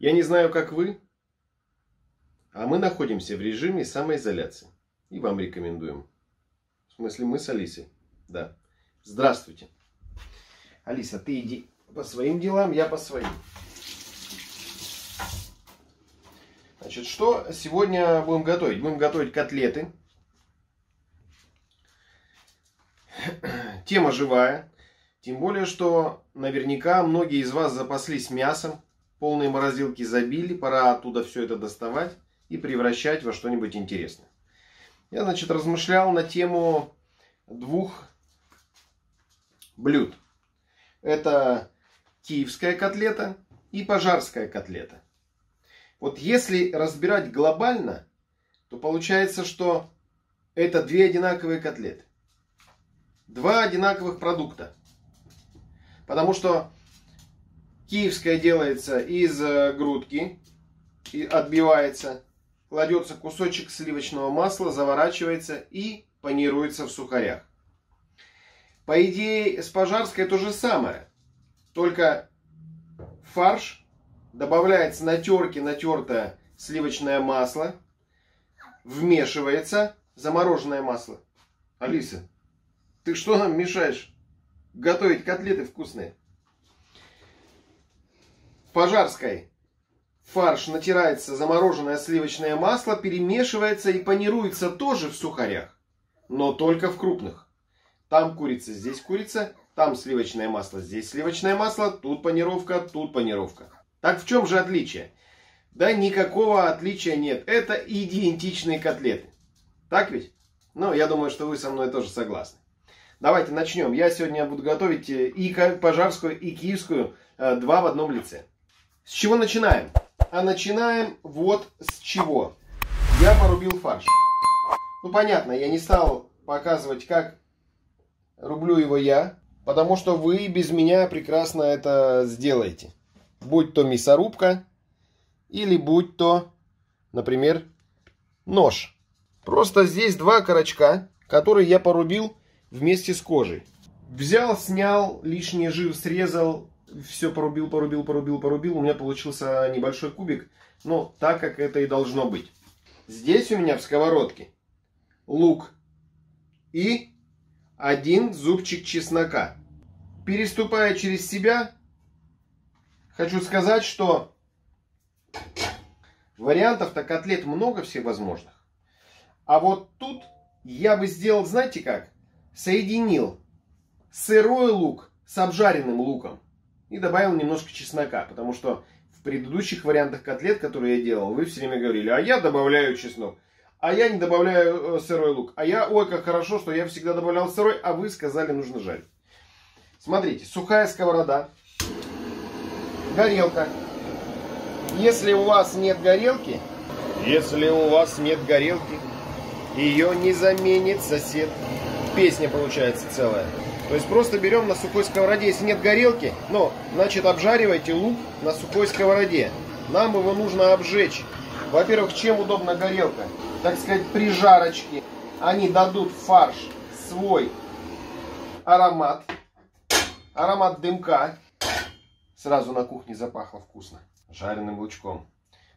Я не знаю, как вы, а мы находимся в режиме самоизоляции. И вам рекомендуем. В смысле, мы с Алисой. Да. Здравствуйте. Алиса, ты иди по своим делам, я по своим. Значит, что сегодня будем готовить? Будем готовить котлеты. Тема живая. Тем более, что наверняка многие из вас запаслись мясом, полные морозилки забили, пора оттуда все это доставать и превращать во что-нибудь интересное. Я, значит, размышлял на тему двух блюд. Это киевская котлета и пожарская котлета. Вот если разбирать глобально, то получается, что это две одинаковые котлеты. Два одинаковых продукта. Потому что киевская делается из э, грудки, и отбивается, кладется кусочек сливочного масла, заворачивается и панируется в сухарях. По идее, с пожарской то же самое. Только фарш добавляется на терке натертое сливочное масло, вмешивается замороженное масло. Алиса, ты что нам мешаешь готовить котлеты вкусные? Пожарской фарш натирается замороженное сливочное масло, перемешивается и панируется тоже в сухарях, но только в крупных. Там курица, здесь курица, там сливочное масло, здесь сливочное масло, тут панировка, тут панировка. Так в чем же отличие? Да никакого отличия нет. Это идентичные котлеты. Так ведь? Ну, я думаю, что вы со мной тоже согласны. Давайте начнем. Я сегодня буду готовить э, и пожарскую, и киевскую э, два в одном лице. С чего начинаем? А начинаем вот с чего. Я порубил фарш. Ну, понятно, я не стал показывать, как рублю его я, потому что вы без меня прекрасно это сделаете. Будь то мясорубка, или будь то, например, нож. Просто здесь два корочка, которые я порубил вместе с кожей. Взял, снял, лишний жир срезал, все порубил, порубил, порубил, порубил. У меня получился небольшой кубик, но так, как это и должно быть. Здесь у меня в сковородке лук и один зубчик чеснока. Переступая через себя, хочу сказать, что вариантов-то котлет много всевозможных. А вот тут я бы сделал, знаете как? Соединил сырой лук с обжаренным луком и добавил немножко чеснока, потому что в предыдущих вариантах котлет, которые я делал, вы все время говорили, а я добавляю чеснок а я не добавляю э, сырой лук. А я, ой, как хорошо, что я всегда добавлял сырой, а вы сказали, нужно жарить. Смотрите, сухая сковорода, горелка. Если у вас нет горелки, если у вас нет горелки, ее не заменит сосед. Песня получается целая. То есть просто берем на сухой сковороде, если нет горелки, ну, значит обжаривайте лук на сухой сковороде. Нам его нужно обжечь. Во-первых, чем удобна горелка? так сказать, прижарочки, они дадут фарш свой аромат, аромат дымка. Сразу на кухне запахло вкусно, жареным лучком.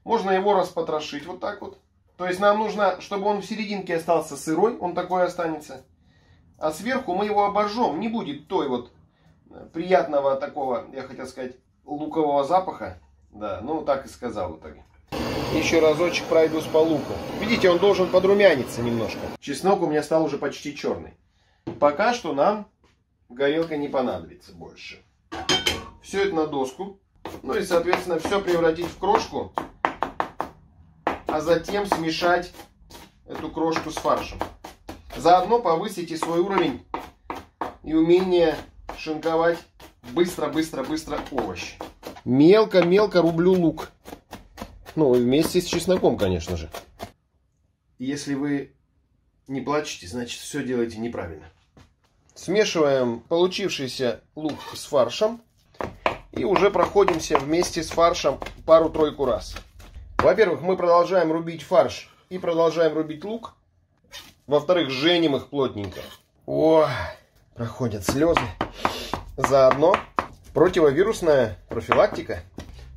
Можно его распотрошить вот так вот. То есть нам нужно, чтобы он в серединке остался сырой, он такой останется. А сверху мы его обожжем, не будет той вот приятного такого, я хотел сказать, лукового запаха. Да, ну так и сказал в итоге. Еще разочек пройдусь по луку. Видите, он должен подрумяниться немножко. Чеснок у меня стал уже почти черный. Пока что нам горелка не понадобится больше. Все это на доску. Ну и, соответственно, все превратить в крошку. А затем смешать эту крошку с фаршем. Заодно повысите свой уровень и умение шинковать быстро-быстро-быстро овощи. Мелко-мелко рублю лук. Ну, вместе с чесноком, конечно же. Если вы не плачете, значит все делаете неправильно. Смешиваем получившийся лук с фаршем. И уже проходимся вместе с фаршем пару-тройку раз. Во-первых, мы продолжаем рубить фарш и продолжаем рубить лук. Во-вторых, женим их плотненько. О, проходят слезы. Заодно противовирусная профилактика.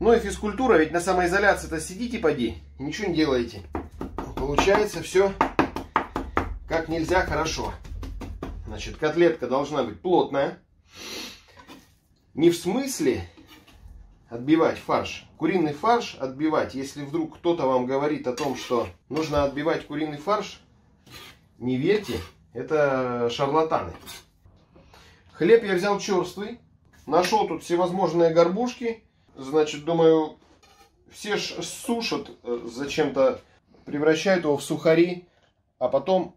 Ну и физкультура, ведь на самоизоляции-то сидите, поди, ничего не делаете. Получается все как нельзя хорошо. Значит, котлетка должна быть плотная. Не в смысле отбивать фарш. Куриный фарш отбивать, если вдруг кто-то вам говорит о том, что нужно отбивать куриный фарш, не верьте, это шарлатаны. Хлеб я взял черствый. Нашел тут всевозможные горбушки. Значит, думаю, все ж сушат э, зачем-то, превращают его в сухари, а потом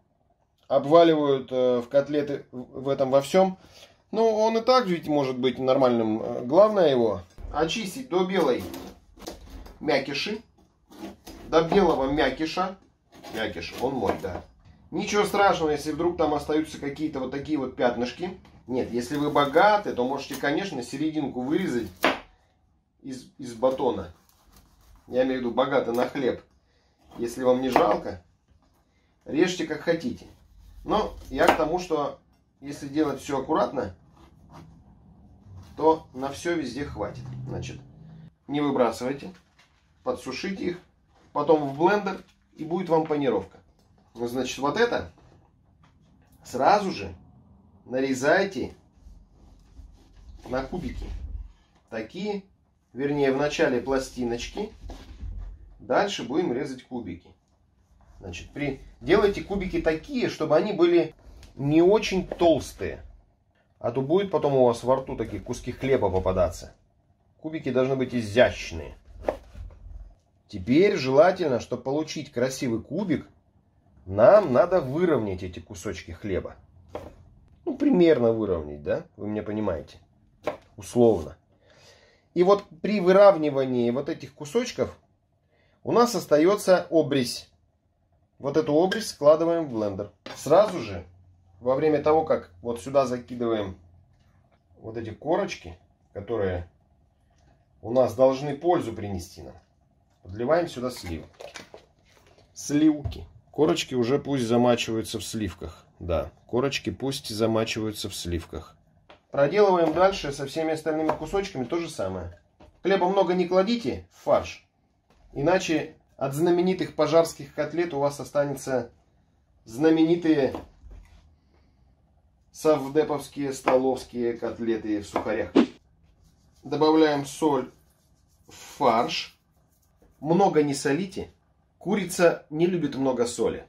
обваливают э, в котлеты в этом во всем. Ну, он и так ведь может быть нормальным. Э, главное его очистить до белой мякиши. До белого мякиша. Мякиш, он мой, да. Ничего страшного, если вдруг там остаются какие-то вот такие вот пятнышки. Нет, если вы богаты, то можете, конечно, серединку вырезать из, из батона. Я имею в виду богато на хлеб. Если вам не жалко, режьте как хотите. Но я к тому, что если делать все аккуратно, то на все везде хватит. Значит, не выбрасывайте, подсушите их, потом в блендер и будет вам панировка. Ну, значит, вот это сразу же нарезайте на кубики. Такие, вернее, в начале пластиночки. Дальше будем резать кубики. Значит, при... делайте кубики такие, чтобы они были не очень толстые. А то будет потом у вас во рту такие куски хлеба попадаться. Кубики должны быть изящные. Теперь желательно, чтобы получить красивый кубик, нам надо выровнять эти кусочки хлеба. Ну, примерно выровнять, да? Вы меня понимаете. Условно. И вот при выравнивании вот этих кусочков у нас остается обрезь. Вот эту обрезь складываем в блендер. Сразу же, во время того, как вот сюда закидываем вот эти корочки, которые у нас должны пользу принести нам, подливаем сюда сливки. Сливки. Корочки уже пусть замачиваются в сливках. Да, корочки пусть замачиваются в сливках. Проделываем дальше со всеми остальными кусочками то же самое. Хлеба много не кладите в фарш, иначе от знаменитых пожарских котлет у вас останется знаменитые совдеповские столовские котлеты в сухарях. Добавляем соль в фарш. Много не солите. Курица не любит много соли.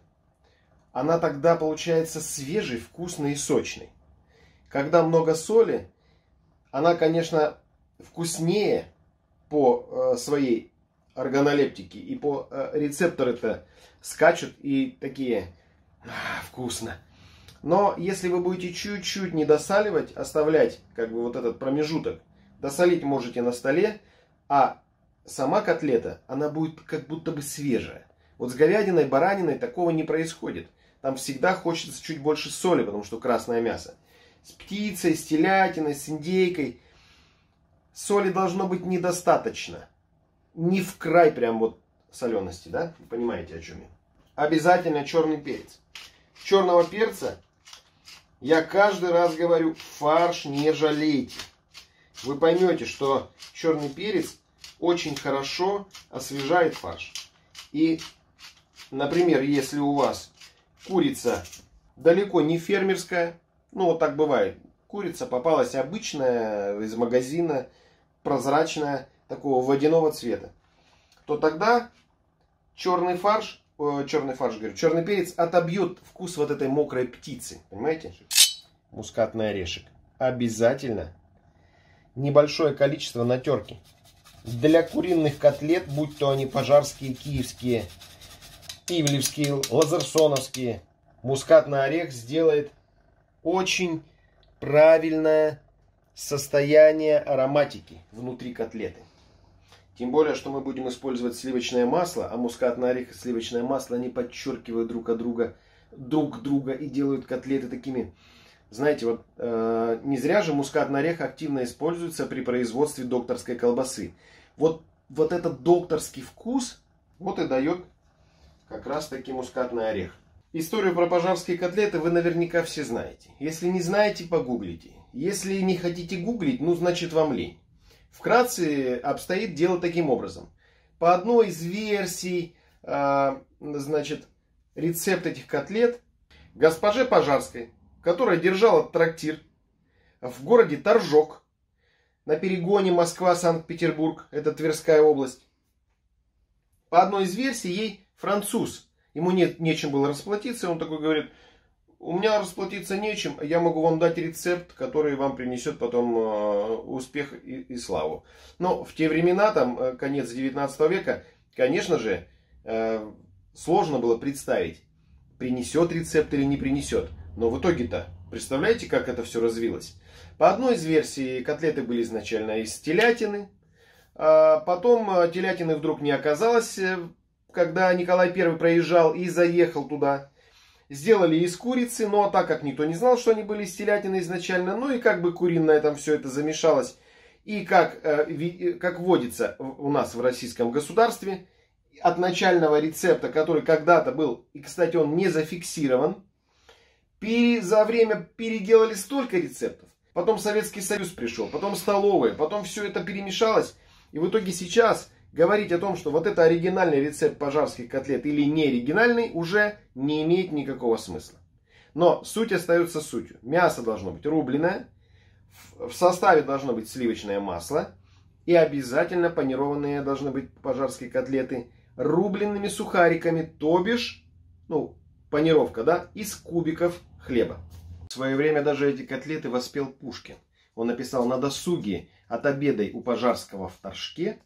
Она тогда получается свежей, вкусной и сочной. Когда много соли, она, конечно, вкуснее по э, своей органолептики. И по э, рецепторы-то скачут и такие, а, вкусно. Но если вы будете чуть-чуть не досаливать, оставлять как бы вот этот промежуток, досолить можете на столе, а сама котлета, она будет как будто бы свежая. Вот с говядиной, бараниной такого не происходит. Там всегда хочется чуть больше соли, потому что красное мясо. С птицей, с телятиной, с индейкой соли должно быть недостаточно не в край прям вот солености, да? Вы понимаете, о чем я. Обязательно черный перец. Черного перца я каждый раз говорю, фарш не жалейте. Вы поймете, что черный перец очень хорошо освежает фарш. И, например, если у вас курица далеко не фермерская, ну вот так бывает, курица попалась обычная из магазина, прозрачная, такого водяного цвета, то тогда черный фарш, э, черный фарш, говорю, черный перец отобьет вкус вот этой мокрой птицы. Понимаете? Мускатный орешек. Обязательно небольшое количество на терке. Для куриных котлет, будь то они пожарские, киевские, ивлевские, лазерсоновские, мускатный орех сделает очень правильное состояние ароматики внутри котлеты. Тем более, что мы будем использовать сливочное масло, а мускатный орех и сливочное масло, они подчеркивают друг от друга, друг друга и делают котлеты такими. Знаете, вот э, не зря же мускатный орех активно используется при производстве докторской колбасы. Вот, вот этот докторский вкус, вот и дает как раз таки мускатный орех. Историю про пожарские котлеты вы наверняка все знаете. Если не знаете, погуглите. Если не хотите гуглить, ну значит вам лень. Вкратце обстоит дело таким образом. По одной из версий, а, значит, рецепт этих котлет госпоже Пожарской, которая держала трактир в городе Торжок, на перегоне Москва-Санкт-Петербург, это Тверская область. По одной из версий, ей француз, ему нет, нечем было расплатиться, он такой говорит, у меня расплатиться нечем, я могу вам дать рецепт, который вам принесет потом э, успех и, и славу. Но в те времена, там, э, конец 19 века, конечно же, э, сложно было представить, принесет рецепт или не принесет. Но в итоге-то, представляете, как это все развилось? По одной из версий, котлеты были изначально из телятины. А потом телятины вдруг не оказалось, когда Николай I проезжал и заехал туда сделали из курицы, но так как никто не знал, что они были из телятины изначально, ну и как бы куриное там все это замешалось. И как, э, э, как водится у нас в российском государстве, от начального рецепта, который когда-то был, и, кстати, он не зафиксирован, за время переделали столько рецептов. Потом Советский Союз пришел, потом столовые, потом все это перемешалось. И в итоге сейчас говорить о том, что вот это оригинальный рецепт пожарских котлет или не оригинальный, уже не имеет никакого смысла. Но суть остается сутью. Мясо должно быть рубленое, в составе должно быть сливочное масло, и обязательно панированные должны быть пожарские котлеты рубленными сухариками, то бишь, ну, панировка, да, из кубиков хлеба. В свое время даже эти котлеты воспел Пушкин. Он написал на досуге от обедай у Пожарского в Торжке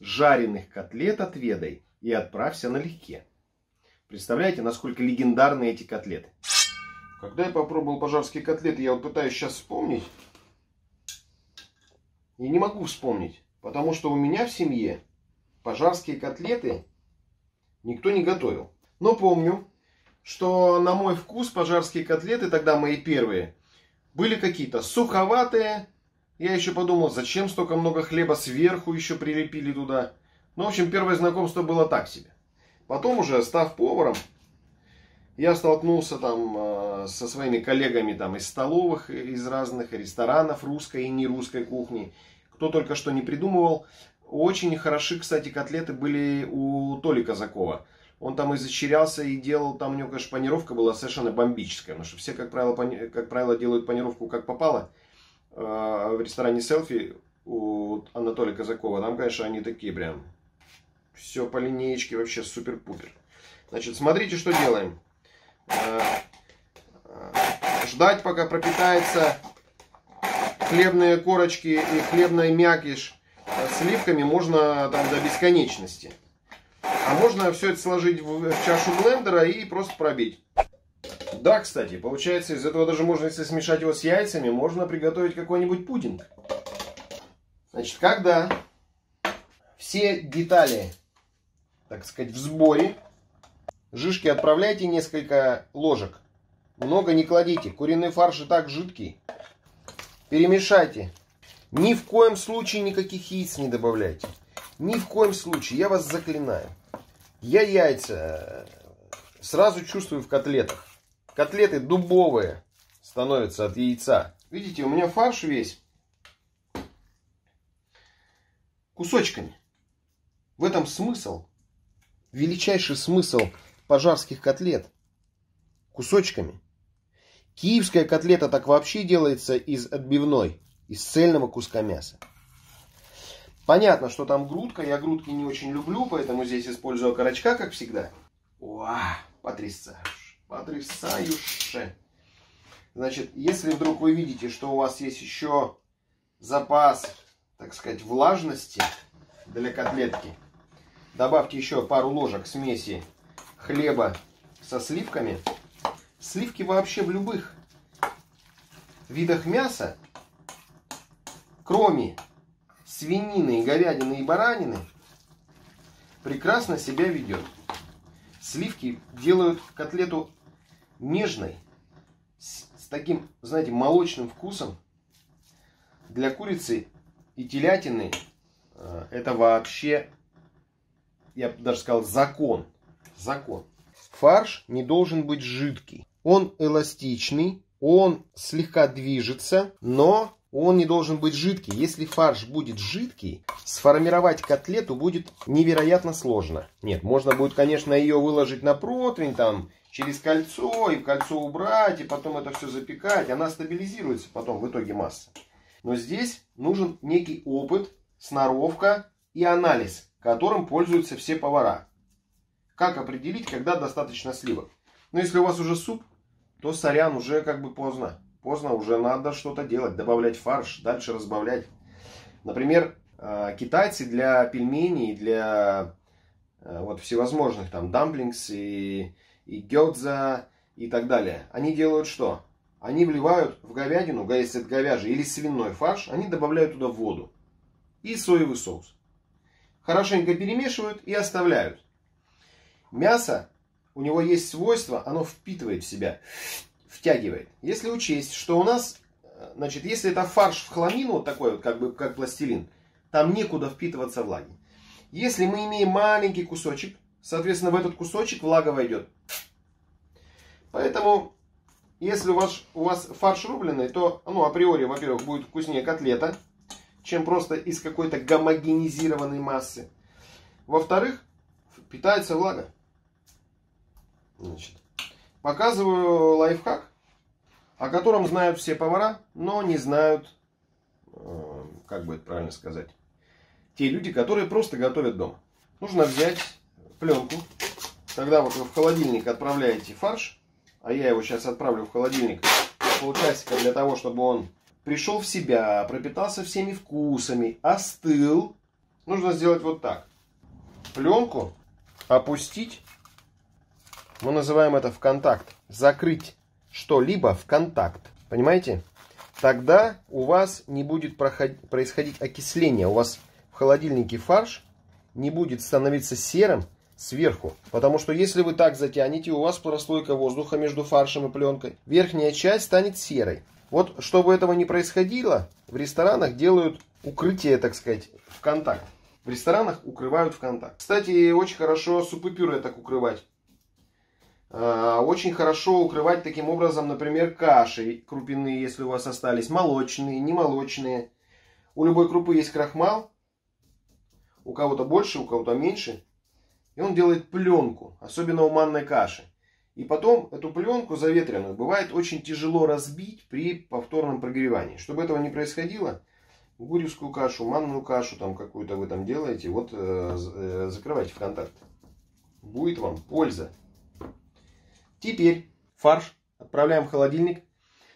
жареных котлет отведай и отправься налегке. Представляете, насколько легендарны эти котлеты? Когда я попробовал пожарские котлеты, я вот пытаюсь сейчас вспомнить. И не могу вспомнить. Потому что у меня в семье пожарские котлеты никто не готовил. Но помню, что на мой вкус пожарские котлеты, тогда мои первые, были какие-то суховатые, я еще подумал, зачем столько много хлеба сверху еще прилепили туда. Ну, в общем, первое знакомство было так себе. Потом уже, став поваром, я столкнулся там э, со своими коллегами там из столовых, из разных ресторанов русской и не русской кухни. Кто только что не придумывал. Очень хороши, кстати, котлеты были у Толи Казакова. Он там изощрялся и делал, там у него, конечно, панировка была совершенно бомбическая. Потому что все, как правило, пани, как правило делают панировку как попало. Э, в ресторане селфи у Анатолия Казакова, там, конечно, они такие прям, все по линеечке, вообще супер-пупер. Значит, смотрите, что делаем. Э, э, ждать, пока пропитается хлебные корочки и хлебная мякиш сливками можно там до бесконечности. А можно все это сложить в чашу блендера и просто пробить. Да, кстати, получается, из этого даже можно, если смешать его с яйцами, можно приготовить какой-нибудь пудинг. Значит, когда все детали, так сказать, в сборе, жишки отправляйте несколько ложек. Много не кладите. Куриный фарш и так жидкий. Перемешайте. Ни в коем случае никаких яиц не добавляйте. Ни в коем случае. Я вас заклинаю. Я яйца сразу чувствую в котлетах. Котлеты дубовые становятся от яйца. Видите, у меня фарш весь кусочками. В этом смысл, величайший смысл пожарских котлет. Кусочками. Киевская котлета так вообще делается из отбивной, из цельного куска мяса. Понятно, что там грудка. Я грудки не очень люблю, поэтому здесь использую окорочка, как всегда. Уа, потрясающе. Потрясающе. Значит, если вдруг вы видите, что у вас есть еще запас, так сказать, влажности для котлетки, добавьте еще пару ложек смеси хлеба со сливками. Сливки вообще в любых видах мяса, кроме свинины, говядины и баранины, прекрасно себя ведет. Сливки делают котлету нежной, с, с таким, знаете, молочным вкусом. Для курицы и телятины э, это вообще, я бы даже сказал, закон. Закон. Фарш не должен быть жидкий. Он эластичный, он слегка движется, но он не должен быть жидкий. Если фарш будет жидкий, сформировать котлету будет невероятно сложно. Нет, можно будет, конечно, ее выложить на противень, там, через кольцо, и кольцо убрать, и потом это все запекать. Она стабилизируется потом в итоге масса. Но здесь нужен некий опыт, сноровка и анализ, которым пользуются все повара. Как определить, когда достаточно сливок? Но если у вас уже суп, то сорян, уже как бы поздно. Поздно, уже надо что-то делать, добавлять фарш, дальше разбавлять. Например, э, китайцы для пельменей, для э, вот всевозможных там дамплингс и, и гёдза и так далее. Они делают что? Они вливают в говядину, если это говяжий или свиной фарш, они добавляют туда воду и соевый соус. Хорошенько перемешивают и оставляют. Мясо, у него есть свойство, оно впитывает в себя, втягивает. Если учесть, что у нас, значит, если это фарш в хламину, вот такой вот, как бы, как пластилин, там некуда впитываться влаги. Если мы имеем маленький кусочек, соответственно, в этот кусочек влага войдет. Поэтому, если у вас, у вас фарш рубленый, то, ну, априори, во-первых, будет вкуснее котлета, чем просто из какой-то гомогенизированной массы. Во-вторых, питается влага. Значит, показываю лайфхак, о котором знают все повара, но не знают, э, как бы это правильно сказать, те люди, которые просто готовят дома. Нужно взять пленку, когда вот вы в холодильник отправляете фарш, а я его сейчас отправлю в холодильник полчасика для того, чтобы он пришел в себя, пропитался всеми вкусами, остыл. Нужно сделать вот так. Пленку опустить мы называем это в контакт. Закрыть что-либо в контакт. Понимаете? Тогда у вас не будет происходить окисление. У вас в холодильнике фарш не будет становиться серым сверху. Потому что если вы так затянете, у вас прослойка воздуха между фаршем и пленкой. Верхняя часть станет серой. Вот чтобы этого не происходило, в ресторанах делают укрытие, так сказать, в контакт. В ресторанах укрывают в контакт. Кстати, очень хорошо супы пюре так укрывать. А, очень хорошо укрывать таким образом, например, каши крупяные, если у вас остались, молочные, немолочные. У любой крупы есть крахмал, у кого-то больше, у кого-то меньше. И он делает пленку, особенно у манной каши. И потом эту пленку заветренную бывает очень тяжело разбить при повторном прогревании. Чтобы этого не происходило, гурьевскую кашу, манную кашу там какую-то вы там делаете, вот э, э закрывайте в контакт. Будет вам польза. Теперь фарш отправляем в холодильник.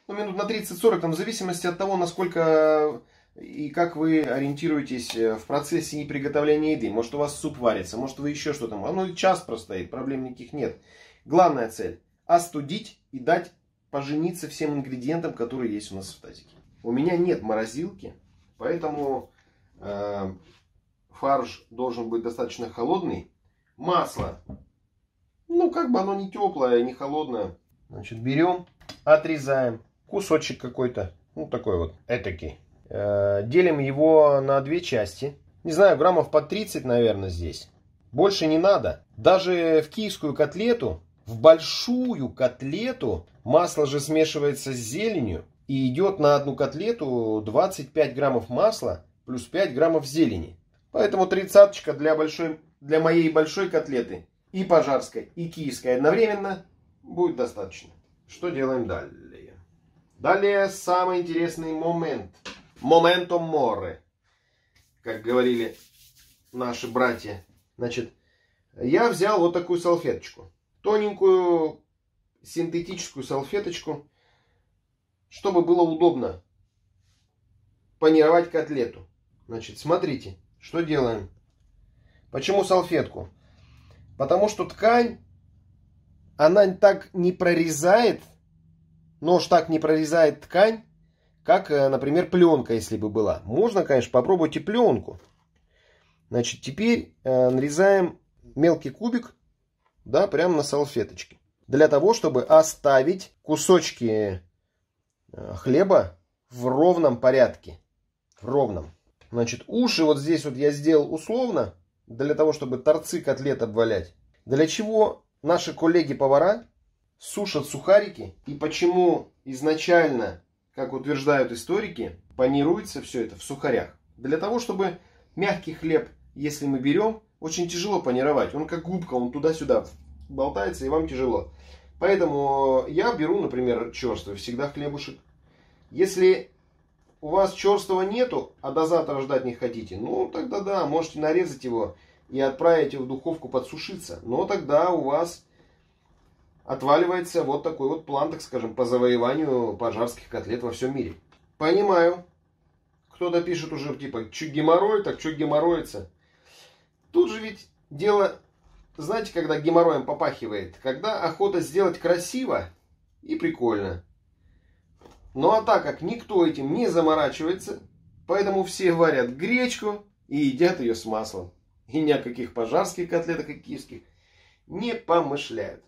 Ну, минут на 30-40, там, в зависимости от того, насколько и как вы ориентируетесь э, в процессе приготовления еды. Может, у вас суп варится, может, вы еще что-то. Оно час простоит, проблем никаких нет. Главная цель – остудить и дать пожениться всем ингредиентам, которые есть у нас в тазике. У меня нет морозилки, поэтому э, фарш должен быть достаточно холодный. Масло ну, как бы оно не теплое, не холодное. Значит, берем, отрезаем кусочек какой-то. Ну, такой вот, этакий. Э, делим его на две части. Не знаю, граммов по 30, наверное, здесь. Больше не надо. Даже в киевскую котлету, в большую котлету, масло же смешивается с зеленью. И идет на одну котлету 25 граммов масла плюс 5 граммов зелени. Поэтому тридцаточка для, большой, для моей большой котлеты и пожарской, и киевской одновременно будет достаточно. Что делаем далее? Далее самый интересный момент. Моменто море. Как говорили наши братья. Значит, я взял вот такую салфеточку. Тоненькую синтетическую салфеточку, чтобы было удобно панировать котлету. Значит, смотрите, что делаем. Почему салфетку? Потому что ткань, она так не прорезает, нож так не прорезает ткань, как, э, например, пленка, если бы была. Можно, конечно, попробовать и пленку. Значит, теперь э, нарезаем мелкий кубик, да, прямо на салфеточке. Для того, чтобы оставить кусочки э, хлеба в ровном порядке. В ровном. Значит, уши вот здесь вот я сделал условно для того, чтобы торцы котлет обвалять. Для чего наши коллеги-повара сушат сухарики и почему изначально, как утверждают историки, панируется все это в сухарях. Для того, чтобы мягкий хлеб, если мы берем, очень тяжело панировать. Он как губка, он туда-сюда болтается, и вам тяжело. Поэтому я беру, например, черствый всегда хлебушек. Если у вас черствого нету, а до завтра ждать не хотите, ну тогда да, можете нарезать его и отправить его в духовку подсушиться. Но тогда у вас отваливается вот такой вот план, так скажем, по завоеванию пожарских котлет во всем мире. Понимаю. Кто-то пишет уже, типа, чуть геморрой, так чуть геморроится. Тут же ведь дело, знаете, когда геморроем попахивает? Когда охота сделать красиво и прикольно. Ну а так как никто этим не заморачивается, поэтому все варят гречку и едят ее с маслом. И ни о каких пожарских котлетах и киевских не помышляют.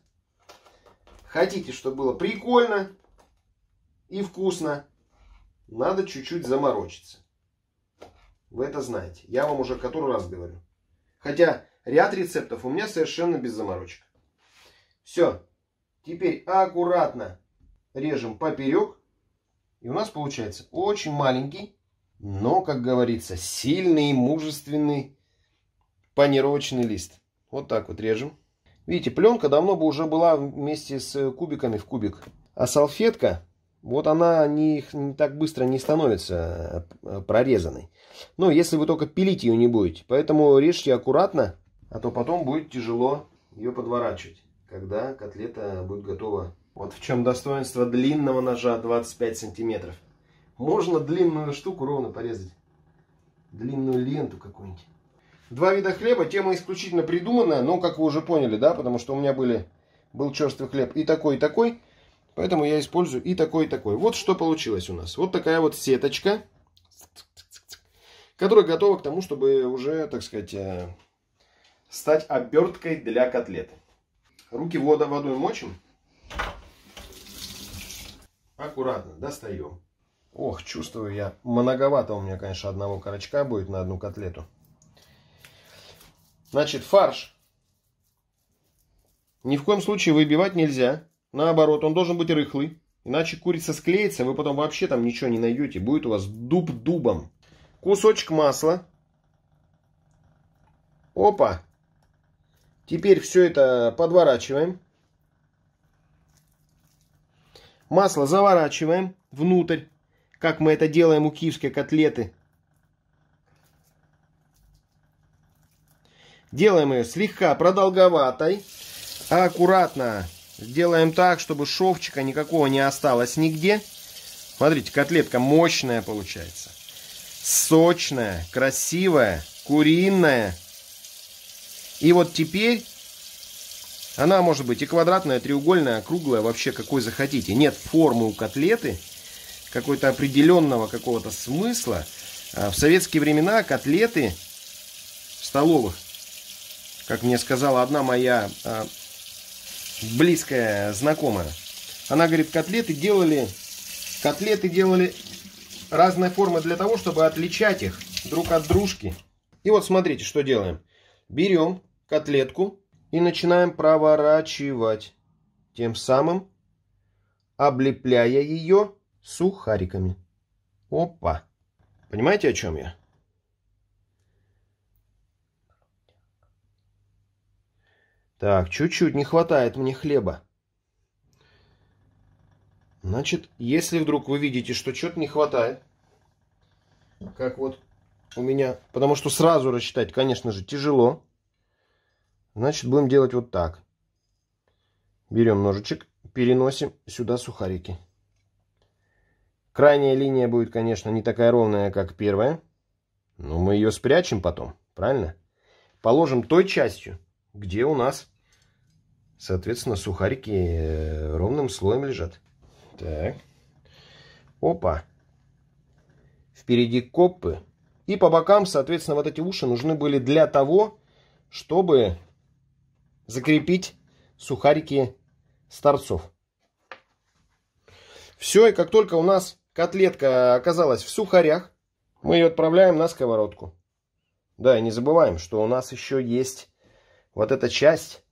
Хотите, чтобы было прикольно и вкусно, надо чуть-чуть заморочиться. Вы это знаете. Я вам уже который раз говорю. Хотя ряд рецептов у меня совершенно без заморочек. Все. Теперь аккуратно режем поперек. И у нас получается очень маленький, но, как говорится, сильный и мужественный панировочный лист. Вот так вот режем. Видите, пленка давно бы уже была вместе с кубиками в кубик. А салфетка, вот она не, не так быстро не становится э, прорезанной. Ну, если вы только пилить ее не будете. Поэтому режьте аккуратно, а то потом будет тяжело ее подворачивать, когда котлета будет готова вот в чем достоинство длинного ножа 25 сантиметров. Можно длинную штуку ровно порезать. Длинную ленту какую-нибудь. Два вида хлеба. Тема исключительно придуманная. Но, как вы уже поняли, да, потому что у меня были, был черствый хлеб и такой, и такой. Поэтому я использую и такой, и такой. Вот что получилось у нас. Вот такая вот сеточка. Которая готова к тому, чтобы уже, так сказать, э, стать оберткой для котлеты. Руки вода водой мочим. Аккуратно достаем. Ох, чувствую я, многовато у меня, конечно, одного корочка будет на одну котлету. Значит, фарш ни в коем случае выбивать нельзя. Наоборот, он должен быть рыхлый. Иначе курица склеится, вы потом вообще там ничего не найдете. Будет у вас дуб дубом. Кусочек масла. Опа. Теперь все это подворачиваем. Масло заворачиваем внутрь, как мы это делаем у киевской котлеты. Делаем ее слегка продолговатой. Аккуратно сделаем так, чтобы шовчика никакого не осталось нигде. Смотрите, котлетка мощная получается. Сочная, красивая, куриная. И вот теперь она может быть и квадратная, треугольная, круглая, вообще какой захотите. Нет формы у котлеты, какой-то определенного какого-то смысла. А в советские времена котлеты в столовых, как мне сказала одна моя а, близкая знакомая, она говорит, котлеты делали, котлеты делали разной формы для того, чтобы отличать их друг от дружки. И вот смотрите, что делаем. Берем котлетку, и начинаем проворачивать, тем самым облепляя ее сухариками. Опа! Понимаете, о чем я? Так, чуть-чуть не хватает мне хлеба. Значит, если вдруг вы видите, что что-то не хватает, как вот у меня, потому что сразу рассчитать, конечно же, тяжело. Значит, будем делать вот так. Берем ножичек, переносим сюда сухарики. Крайняя линия будет, конечно, не такая ровная, как первая. Но мы ее спрячем потом, правильно? Положим той частью, где у нас, соответственно, сухарики э, ровным слоем лежат. Так. Опа. Впереди копы. И по бокам, соответственно, вот эти уши нужны были для того, чтобы закрепить сухарики с торцов. Все, и как только у нас котлетка оказалась в сухарях, мы ее отправляем на сковородку. Да, и не забываем, что у нас еще есть вот эта часть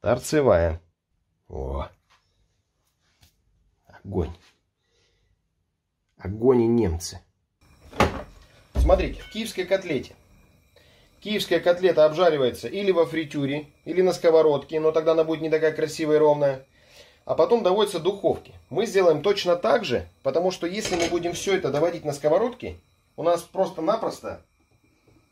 торцевая. О. Огонь. Огонь и немцы. Смотрите, в киевской котлете. Киевская котлета обжаривается или во фритюре, или на сковородке, но тогда она будет не такая красивая и ровная. А потом доводится в духовке. Мы сделаем точно так же, потому что если мы будем все это доводить на сковородке, у нас просто-напросто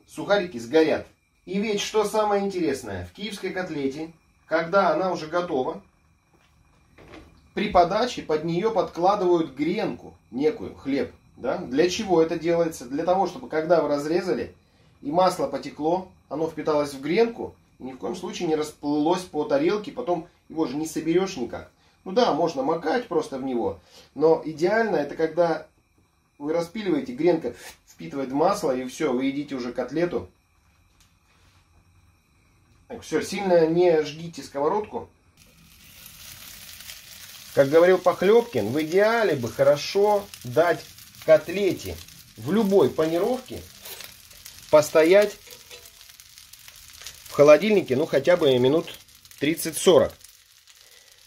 сухарики сгорят. И ведь что самое интересное, в киевской котлете, когда она уже готова, при подаче под нее подкладывают гренку, некую, хлеб. Да? Для чего это делается? Для того, чтобы когда вы разрезали и масло потекло, оно впиталось в гренку, ни в коем случае не расплылось по тарелке, потом его же не соберешь никак. Ну да, можно макать просто в него, но идеально это когда вы распиливаете, гренка впитывает масло, и все, вы едите уже котлету. Так, все, сильно не жгите сковородку. Как говорил Похлебкин, в идеале бы хорошо дать котлете в любой панировке постоять в холодильнике, ну, хотя бы минут 30-40.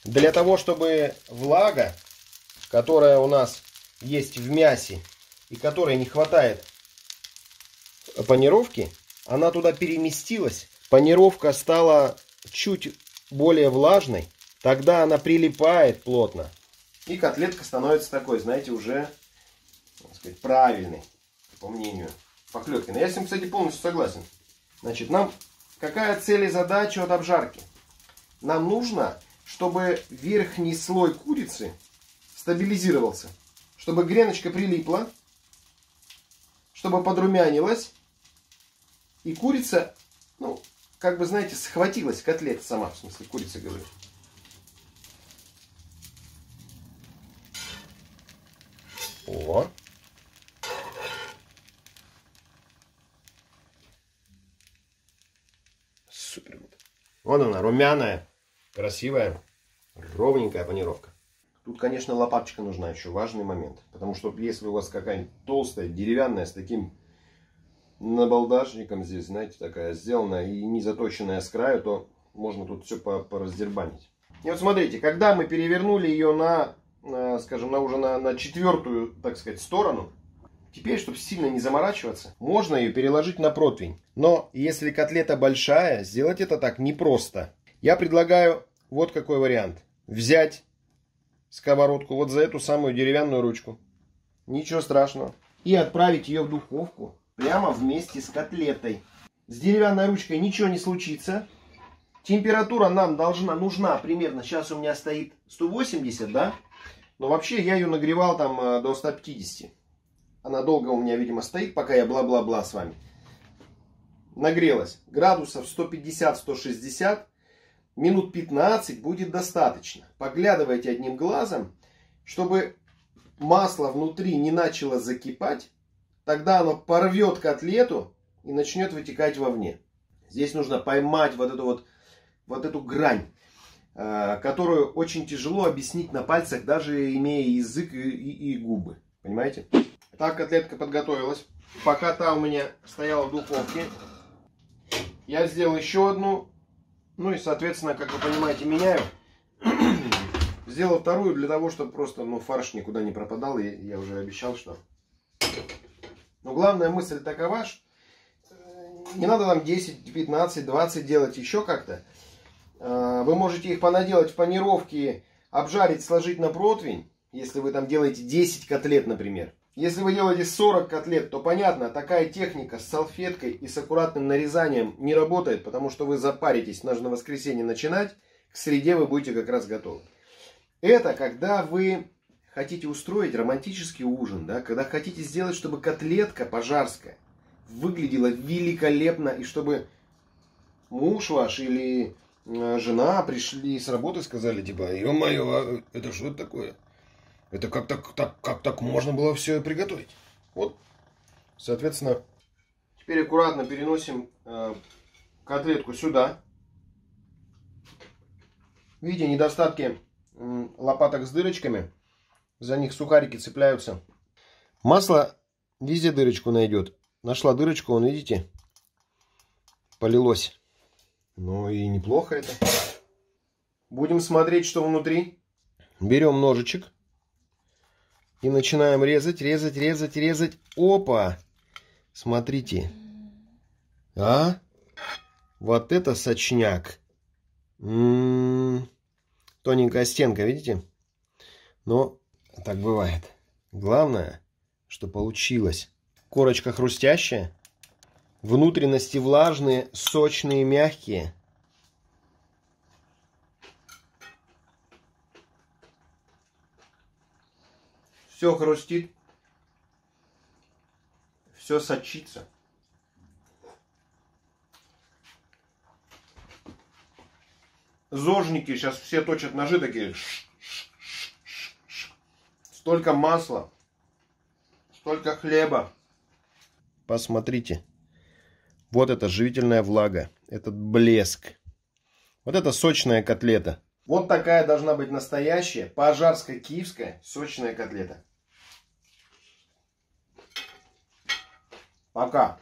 Для того, чтобы влага, которая у нас есть в мясе и которой не хватает панировки, она туда переместилась. Панировка стала чуть более влажной. Тогда она прилипает плотно. И котлетка становится такой, знаете, уже так сказать, правильный, по мнению Поклёкина. Я с ним, кстати, полностью согласен. Значит, нам какая цель и задача от обжарки? Нам нужно, чтобы верхний слой курицы стабилизировался. Чтобы греночка прилипла, чтобы подрумянилась. И курица, ну, как бы, знаете, схватилась, котлета сама, в смысле, курица, говорю. О, Вот она, румяная, красивая, ровненькая панировка. Тут, конечно, лопаточка нужна еще, важный момент. Потому что если у вас какая-нибудь толстая, деревянная, с таким набалдашником здесь, знаете, такая сделанная и не заточенная с краю, то можно тут все пораздербанить. И вот смотрите, когда мы перевернули ее на, на скажем, на уже на, на четвертую, так сказать, сторону, Теперь, чтобы сильно не заморачиваться, можно ее переложить на противень. Но если котлета большая, сделать это так непросто. Я предлагаю вот какой вариант. Взять сковородку вот за эту самую деревянную ручку. Ничего страшного. И отправить ее в духовку прямо вместе с котлетой. С деревянной ручкой ничего не случится. Температура нам должна, нужна примерно, сейчас у меня стоит 180, да? Но вообще я ее нагревал там э, до 150. Она долго у меня, видимо, стоит, пока я бла-бла-бла с вами. Нагрелась. Градусов 150-160. Минут 15 будет достаточно. Поглядывайте одним глазом, чтобы масло внутри не начало закипать. Тогда оно порвет котлету и начнет вытекать вовне. Здесь нужно поймать вот эту вот, вот эту грань, э, которую очень тяжело объяснить на пальцах, даже имея язык и, и, и губы. Понимаете? Так котлетка подготовилась. Пока та у меня стояла в духовке, я сделал еще одну. Ну и, соответственно, как вы понимаете, меняю. Сделал вторую для того, чтобы просто ну, фарш никуда не пропадал. И я уже обещал, что... Но главная мысль такова, что э, не надо там 10, 15, 20 делать еще как-то. Э, вы можете их понаделать в панировке, обжарить, сложить на противень. Если вы там делаете 10 котлет, например. Если вы делаете 40 котлет, то понятно, такая техника с салфеткой и с аккуратным нарезанием не работает, потому что вы запаритесь, нужно воскресенье начинать, к среде вы будете как раз готовы. Это когда вы хотите устроить романтический ужин, да, когда хотите сделать, чтобы котлетка пожарская выглядела великолепно, и чтобы муж ваш или э, жена пришли с работы и сказали, типа, ё-моё, а это что такое? Это как так, так, как так можно было все приготовить? Вот, соответственно, теперь аккуратно переносим э, котлетку сюда. Видите, недостатки э, лопаток с дырочками. За них сухарики цепляются. Масло везде дырочку найдет. Нашла дырочку, вон, видите, полилось. Ну и неплохо это. Будем смотреть, что внутри. Берем ножичек И начинаем резать, резать, резать, резать. Опа! Смотрите. А? Вот это сочняк. М -м -м. Тоненькая стенка, видите? Но так бывает. Главное, что получилось. Корочка хрустящая. Внутренности влажные, сочные, мягкие. Все хрустит. Все сочится. Зожники сейчас все точат ножи такие. Столько масла. Столько хлеба. Посмотрите. Вот это живительная влага. Этот блеск. Вот это сочная котлета. Вот такая должна быть настоящая пожарская киевская сочная котлета. Пока.